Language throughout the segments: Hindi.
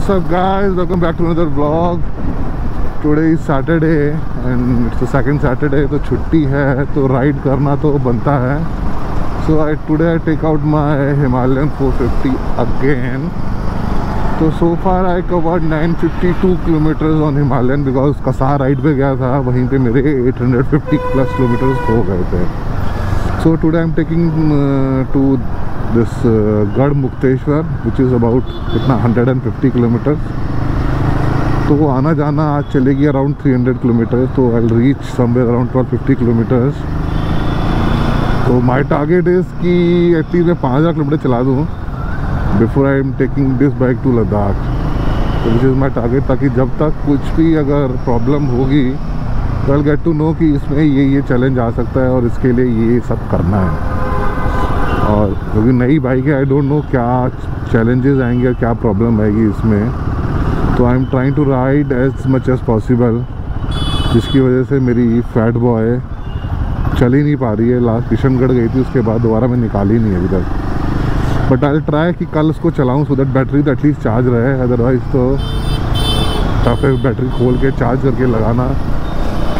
What's up guys? Welcome back to another vlog. Today is Saturday and it's the second Saturday तो छुट्टी है तो राइड करना तो बनता है So I today I take out my Himalayan 450 again. तो so far I covered 952 kilometers on Himalayan because कसार राइड पे गया था वहीं पे मेरे 850 plus kilometers हो गए थे So today I'm taking uh, to this uh, Gad Mukteshwar which is about कितना 150 kilometers. तो आना जाना आज चलेगी अराउंड 300 किलोमीटर तो I reach somewhere around 1250 kilometres तो माय टारगेट इज़ कि एटलीस्ट मैं 5000 किलोमीटर चला दूँ before I am taking this bike to Ladakh तो विच इज़ माई टारगेट ताकि जब तक कुछ भी अगर प्रॉब्लम होगी आई गेट टू नो कि इसमें ये ये चैलेंज आ सकता है और इसके लिए ये सब करना है। और क्योंकि नई बाइक है आई डोंट नो क्या चैलेंजेस आएँगे और क्या प्रॉब्लम आएगी इसमें। तो I am trying to ride as much as possible जिसकी वजह से मेरी फैट बॉय चल ही नहीं पा रही है। लास्ट किशनगढ़ गई थी, उसके बाद दोबारा मैं निकाली नहीं अभी तक बट आई ट्राई कि कल उसको चलाऊँ सो दैट बैटरी तो एटलीस्ट चार्ज रहे अदरवाइज़ तो टफ है बैटरी खोल के चार्ज करके लगाना।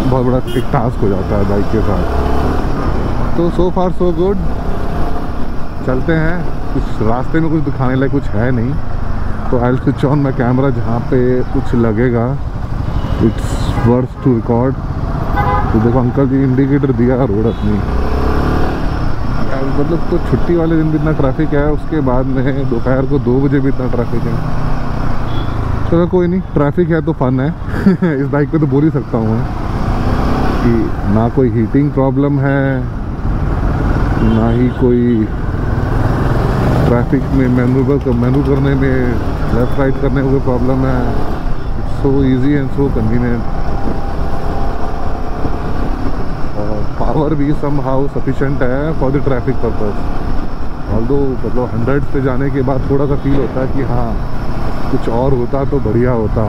बहुत बड़ा एक टास्क हो जाता है बाइक के साथ। तो सो फार सो गुड चलते हैं। कुछ रास्ते में कुछ दिखाने लायक कुछ है नहीं। तो I switch on my camera जहाँ पे कुछ लगेगा। इट्स वर्थ टू रिकॉर्ड तो देखो अंकल जी इंडिकेटर दिया रोड अपनी। मतलब तो छुट्टी वाले दिन भी इतना ट्रैफ़िक है, उसके बाद में दोपहर को दो बजे भी इतना ट्रैफ़िक है। चलो तो कोई नहीं ट्रैफ़िक है तो फन है। इस बाइक पे तो बोल ही सकता हूँ मैं। कि ना कोई हीटिंग प्रॉब्लम है, ना ही कोई ट्रैफ़िक में मैनुवर मैनू करने में लेफ़्ट राइट करने में प्रॉब्लम है। It's so easy and so convenient और पावर भी सम हाउ सफिशेंट है for the traffic purpose although मतलब हंड्रेड पे जाने के बाद थोड़ा सा फील होता है कि हाँ कुछ और होता तो बढ़िया होता।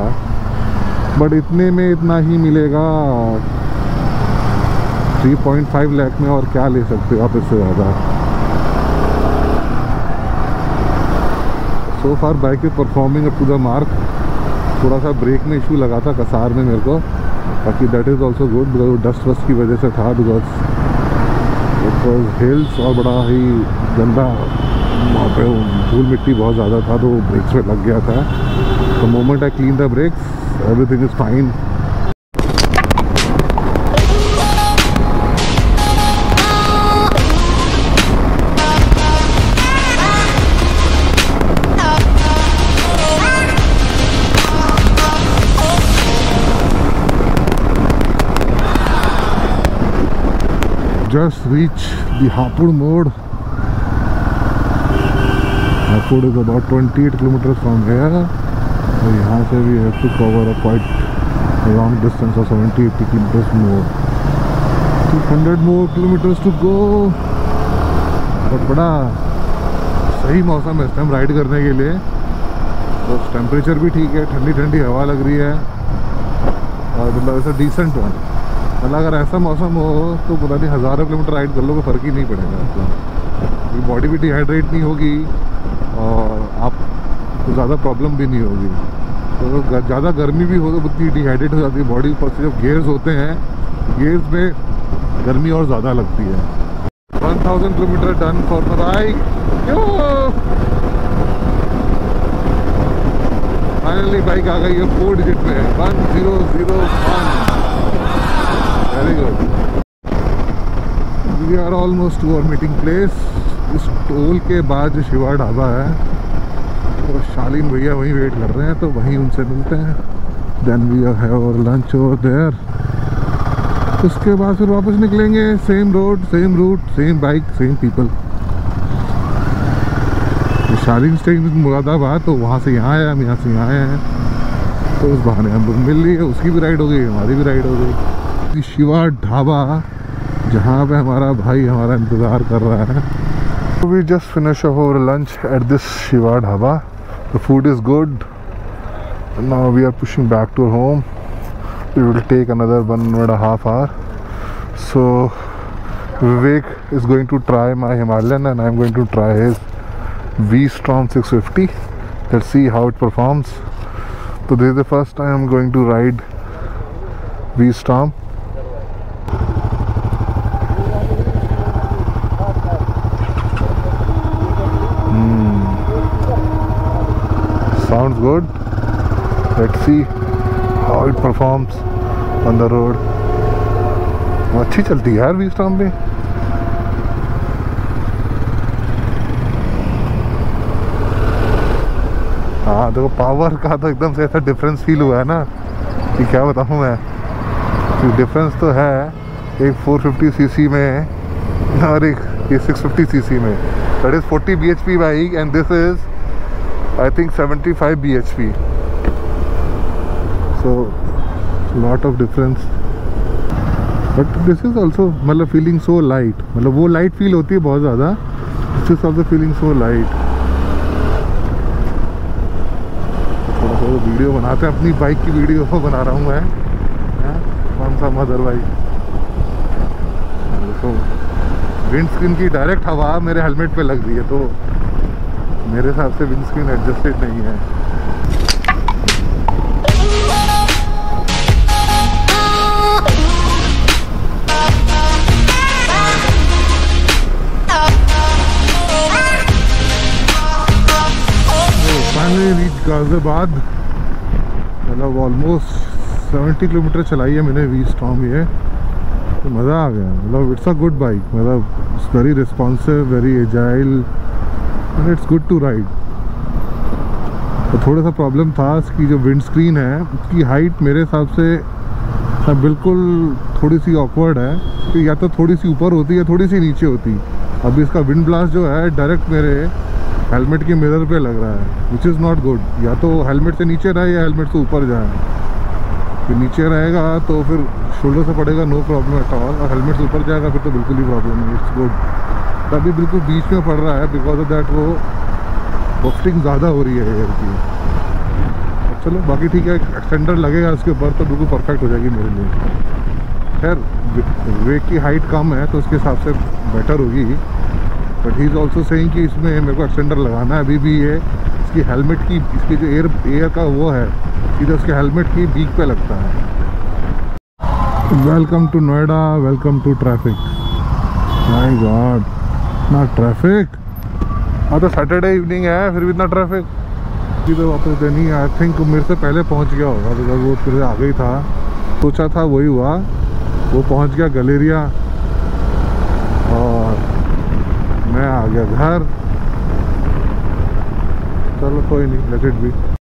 बट इतने में इतना ही मिलेगा। 3.5 लाख में और क्या ले सकते हो आप इससे ज़्यादा? So far bike is performing up to the mark थोड़ा सा ब्रेक में इशू लगा था कसार में मेरे को। बाकी that is also good because dust वस्ट की वजह से था बिकॉज़ वॉज़ हिल्स और बड़ा ही गंदा वहाँ पे धूल मिट्टी बहुत ज़्यादा था तो ब्रेक्स में लग गया था। The moment I clean the brakes everything is fine just reach the Hapur mode. Hapur is about 28 kilometers from here. So यहाँ से we have to cover a quite a long distance of 70-80 kilometers more. 200 more kilometers to go. बहुत बड़ा सही मौसम है इस टाइम राइड करने के लिए तो टेम्परेचर भी ठीक है ठंडी ठंडी हवा लग रही है और मतलब ऐसा डिसेंट वन मतलब अगर ऐसा मौसम हो तो पता नहीं हज़ारों किलोमीटर राइड कर लो कोई फ़र्क ही नहीं पड़ेगा आपको बॉडी भी डिहाइड्रेट नहीं होगी और आपको ज़्यादा प्रॉब्लम भी नहीं होगी। तो ज़्यादा गर्मी भी हो तो उतनी डिहाइड्रेट हो जाती है बॉडी ऊपर से जब गेयर्स होते हैं गेयर्स में गर्मी और ज़्यादा लगती है। 1000 kilometre done for the bike finally bike आ गई है फोर डिजिट में। One zero zero one very good we are almost to our meeting place इस टोल के बाद जो शिवा ढाबा है तो शालीन भैया वहीं वेट कर रहे हैं तो वहीं उनसे मिलते हैं। Then we have our lunch over there उसके बाद फिर वापस निकलेंगे same road same route same bike same people Shaleen staying Moradabad तो वहाँ से यहाँ आए हम, यहाँ से यहाँ आए हैं। तो उस बहाने हम मिल रही है, उसकी भी राइड हो गई, हमारी भी राइड हो गई। शिवा ढाबा, जहाँ पे हमारा भाई हमारा इंतज़ार कर रहा है। We just finish our lunch at this Shiva dhaba the food is good now we are pushing back to home we will take another one and half hour so Vivek is going to try my Himalayan and I am going to try his V Strom six fifty let see how it performs तो this the first time I am going to ride V Strom Sounds good. Let's see how it performs on the road. अच्छी चलती है यार वी स्टॉम भी हाँ देखो पावर का तो एकदम से ऐसा डिफरेंस फील हुआ है ना, कि क्या बताऊँ मैं कि डिफरेंस तो है एक 450 सीसी में और एक ये 650 सीसी में that is 40 bhp bike and this is I think 75 bhp so, lot of difference. But this is also मतलब फीलिंग सो लाइट मतलब वो लाइट फील होती है बहुत ज़्यादा. This is also feeling so light सा वीडियो बनाते हैं, अपनी बाइक की वीडियो बना रहा हूँ मैं. कौन सा मदर बाइक विंड स्क्रीन की डायरेक्ट हवा मेरे हेलमेट पे लग रही है तो मेरे हिसाब से विंड स्क्रीन एडजस्टेड नहीं है। गाजियाबाद। मतलब ऑलमोस्ट 70 किलोमीटर चलाई है मैंने वी स्टॉम ये। तो मज़ा आ गया। मतलब इट्स अ गुड बाइक मतलब it's very responsive very agile and it's good to ride तो थोड़ा सा प्रॉब्लम था इसकी जो विंड स्क्रीन है उसकी हाइट मेरे हिसाब से हाँ, बिल्कुल थोड़ी सी ऑकवर्ड है। कि या तो थोड़ी सी ऊपर होती है थोड़ी सी नीचे होती। अभी इसका विंड ब्लास्ट जो है डायरेक्ट मेरे हेलमेट के मिरर पे लग रहा है विच इज़ नॉट गुड या तो हेलमेट से नीचे रहे या हेलमेट से ऊपर जाए। फिर नीचे रहेगा तो फिर शोल्डर से पड़ेगा नो प्रॉब्लम एट ऑल और हेलमेट से ऊपर जाएगा फिर तो बिल्कुल ही प्रॉब्लम नहीं इट्स गुड तो अभी बिल्कुल बीच में पड़ रहा है बिकॉज़ ऑफ़ दैट वो बफ्टिंग ज़्यादा हो रही है एयर की चलो, बाकी ठीक है एक्सटेंडर लगेगा इसके ऊपर तो बिल्कुल परफेक्ट हो जाएगी मेरे लिए। खैर वेक की हाइट कम है तो उसके हिसाब से बेटर होगी। But he is also saying कि इसमें मेरे को एक्सटेंडर लगाना है। अभी भी ये, इसकी हेलमेट की, इसकी जो एयर एयर का वो है, सीधा उसके हेलमेट की बीक पे लगता है। Welcome to Noida welcome to traffic my god ना ट्रैफ़िक हाँ तो सैटरडे इवनिंग है, फिर भी इतना ट्रैफ़िक सीधे वापस देनी आई थिंक मेरे से पहले पहुँच गया होगा बिकॉज़ वो फिर आ गई था। सोचा था वही हुआ। वो पहुँच गया गलेरिया। और मैं आ गया घर। चलो कोई नहीं लेट इट भी